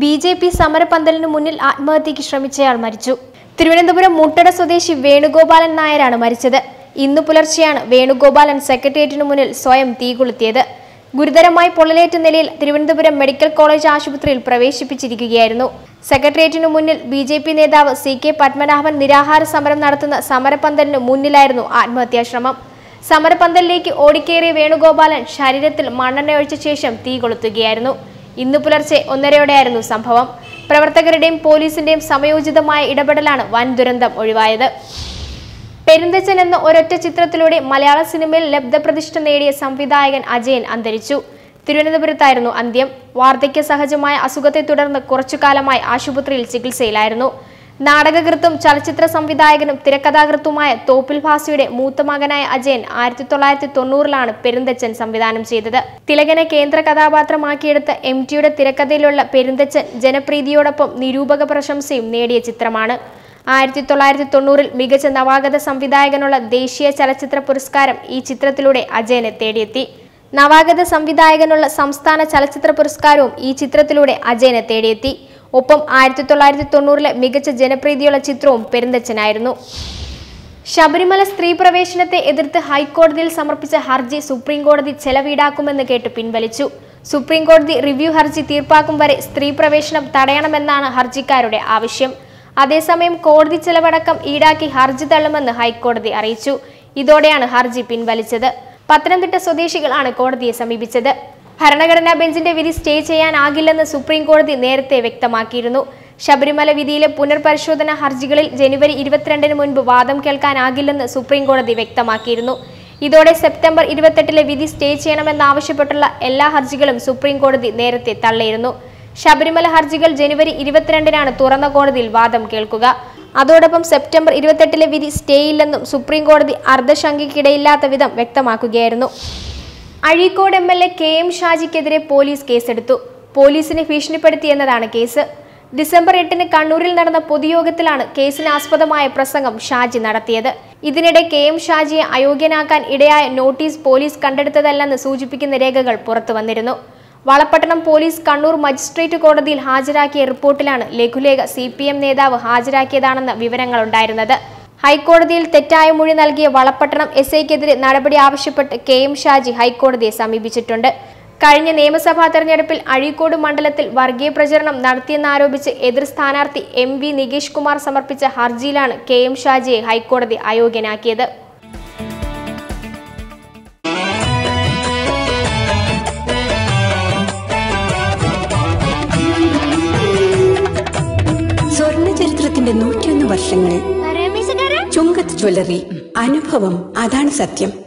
B J P സമരപന്തലിനു മുന്നിൽ ആത്മഹത്യയ്ക്ക് ശ്രമിച്ചയാൾ മരിച്ചു. തിരുവനന്തപുരം മുട്ടട സ്വദേശി വേണുഗോപാലൻ നായരാണ് മരിച്ചത്. ഇന്നു പുലർച്ചെയാണ് വേണുഗോപാലൻ സെക്രട്ടേറിയറ്റിനു മുന്നിൽ സ്വയം തീ കൊളുത്തിയത്. ഗുരുതരമായി പൊള്ളലേറ്റ നിലയിൽ തിരുവനന്തപുരം മെഡിക്കൽ കോളേജ് ആശുപത്രിയിൽ പ്രവേശിപ്പിച്ചിരിക്കുകയായിരുന്നു. സെക്രട്ടേറിയറ്റിനു മുന്നിൽ ബി ജെ പി നേതാവ് സി കെ പത്മനാഭൻ നിരാഹാര സമരം നടത്തുന്ന സമരപന്തലിനു മുന്നിലായിരുന്നു ആത്മഹത്യാശ്രമം. സമരപന്തലിലേക്ക് ഓടിക്കേറിയ വേണുഗോപാലൻ ശരീരത്തിൽ മണ്ണെണ്ണ ഒഴിച്ച ശേഷം തീ കൊളുത്തുകയായിരുന്നു. ഇന്നു പുലർച്ചെ ഒന്നരയോടെയായിരുന്നു സംഭവം. പ്രവർത്തകരുടെയും പോലീസിന്റെയും സമയോചിതമായ ഇടപെടലാണ് വൻ ദുരന്തം ഒഴിവായത്. പെരുന്തച്ചൻ എന്ന ഒരൊറ്റ ചിത്രത്തിലൂടെ മലയാള സിനിമയിൽ ലബ്ധപ്രതിഷ്ഠ നേടിയ സംവിധായകൻ അജയൻ അന്തരിച്ചു. തിരുവനന്തപുരത്തായിരുന്നു അന്ത്യം. വാർദ്ധക്യ സഹജമായ അസുഖത്തെ തുടർന്ന് കുറച്ചു കാലമായി ആശുപത്രിയിൽ ചികിത്സയിലായിരുന്നു. നാടകകൃത്തും ചലച്ചിത്ര സംവിധായകനും തിരക്കഥാകൃത്തുമായ തോപ്പിൽ ഭാസിയുടെ മൂത്ത മകനായ അജയൻ ആയിരത്തി തൊള്ളായിരത്തി തൊണ്ണൂറിലാണ് പെരുന്തച്ചൻ സംവിധാനം ചെയ്തത്. തിലകനെ കേന്ദ്ര കഥാപാത്രമാക്കിയെടുത്ത എം ടിയുടെ തിരക്കഥയിലുള്ള പെരുന്തച്ചൻ ജനപ്രീതിയോടൊപ്പം നിരൂപക പ്രശംസയും നേടിയ ചിത്രമാണ്. ആയിരത്തി തൊള്ളായിരത്തി തൊണ്ണൂറിൽ മികച്ച നവാഗത സംവിധായകനുള്ള ദേശീയ ചലച്ചിത്ര പുരസ്കാരം ഈ ചിത്രത്തിലൂടെ അജയനെ തേടിയെത്തി. നവാഗത സംവിധായകനുള്ള സംസ്ഥാന ചലച്ചിത്ര പുരസ്കാരവും ഈ ചിത്രത്തിലൂടെ അജയനെ തേടിയെത്തി. ഒപ്പം ആയിരത്തി തൊള്ളായിരത്തി തൊണ്ണൂറിലെ മികച്ച ജനപ്രീതിയുള്ള ചിത്രവും പെരുന്തച്ചനായിരുന്നു ശബരിമല സ്ത്രീ പ്രവേശനത്തെ എതിർത്ത് ഹൈക്കോടതിയിൽ സമർപ്പിച്ച ഹർജി സുപ്രീം കോടതി ചെലവീടാക്കുമെന്ന് കേട്ട് പിൻവലിച്ചു. സുപ്രീം കോടതി റിവ്യൂ ഹർജി തീർപ്പാക്കും വരെ സ്ത്രീ പ്രവേശനം തടയണമെന്നാണ് ഹർജിക്കാരുടെ ആവശ്യം. അതേസമയം കോടതി ചെലവടക്കം ഈടാക്കി ഹർജി തള്ളുമെന്ന് ഹൈക്കോടതി അറിയിച്ചു. ഇതോടെയാണ് ഹർജി പിൻവലിച്ചത്. പത്തനംതിട്ട സ്വദേശികളാണ് കോടതിയെ സമീപിച്ചത്. ഭരണഘടനാ ബെഞ്ചിന്റെ വിധി സ്റ്റേ ചെയ്യാനാകില്ലെന്ന് സുപ്രീം കോടതി നേരത്തെ വ്യക്തമാക്കിയിരുന്നു. ശബരിമല വിധിയിലെ പുനർപരിശോധന ഹർജികളിൽ ജനുവരി ഇരുപത്തിരണ്ടിന് മുൻപ് വാദം കേൾക്കാനാകില്ലെന്ന് സുപ്രീം കോടതി വ്യക്തമാക്കിയിരുന്നു. ഇതോടെ സെപ്റ്റംബർ ഇരുപത്തെട്ടിലെ വിധി സ്റ്റേ ചെയ്യണമെന്നാവശ്യപ്പെട്ടുള്ള എല്ലാ ഹർജികളും സുപ്രീം കോടതി നേരത്തെ തള്ളിയിരുന്നു. ശബരിമല ഹർജികൾ ജനുവരി ഇരുപത്തിരണ്ടിനാണ് തുറന്ന കോടതിയിൽ വാദം കേൾക്കുക. അതോടൊപ്പം സെപ്റ്റംബർ ഇരുപത്തെട്ടിലെ വിധി സ്റ്റേ ഇല്ലെന്നും സുപ്രീം കോടതി അർദ്ധശങ്കയ്ക്കിടയില്ലാത്ത വിധം വ്യക്തമാക്കുകയായിരുന്നു. Azhikode M L A K M ഷാജിക്കെതിരെ police കേസെടുത്തു. പോലീസിനെ ഭീഷണിപ്പെടുത്തി എന്നതാണ് കേസ്. ഡിസംബർ എട്ടിന് കണ്ണൂരിൽ നടന്ന പൊതുയോഗത്തിലാണ് കേസിന് ആസ്പദമായ പ്രസംഗം ഷാജി നടത്തിയത്. ഇതിനിടെ കെ എം ഷാജിയെ അയോഗ്യനാക്കാൻ ഇടയായ നോട്ടീസ് പോലീസ് കണ്ടെടുത്തതല്ലെന്ന് സൂചിപ്പിക്കുന്ന രേഖകൾ പുറത്തു വന്നിരുന്നു. വളപട്ടണം പോലീസ് കണ്ണൂർ മജിസ്ട്രേറ്റ് കോടതിയിൽ ഹാജരാക്കിയ റിപ്പോർട്ടിലാണ് ലഘുലേഖ സി നേതാവ് ഹാജരാക്കിയതാണെന്ന വിവരങ്ങളുണ്ടായിരുന്നത്. ഹൈക്കോടതിയിൽ തെറ്റായ മൊഴി നൽകിയ വളപട്ടണം എസ് ഐക്കെതിരെ നടപടി ആവശ്യപ്പെട്ട് കെ എം ഷാജി ഹൈക്കോടതിയെ സമീപിച്ചിട്ടുണ്ട്. കഴിഞ്ഞ നിയമസഭാ തെരഞ്ഞെടുപ്പിൽ അഴീക്കോട് മണ്ഡലത്തിൽ വർഗീയ പ്രചരണം നടത്തിയെന്നാരോപിച്ച് എതിർ സ്ഥാനാർത്ഥി എം വി നികേഷ് കുമാർ സമർപ്പിച്ച ഹർജിയിലാണ് കെ എം ഷാജിയെ ഹൈക്കോടതി അയോഗ്യനാക്കിയത്. സ്വർണ ചരിത്രത്തിന്റെ നൂറ്റിയൊന്ന് ചുങ്കത്ത് ജ്വല്ലറി അനുഭവം അതാണ് സത്യം.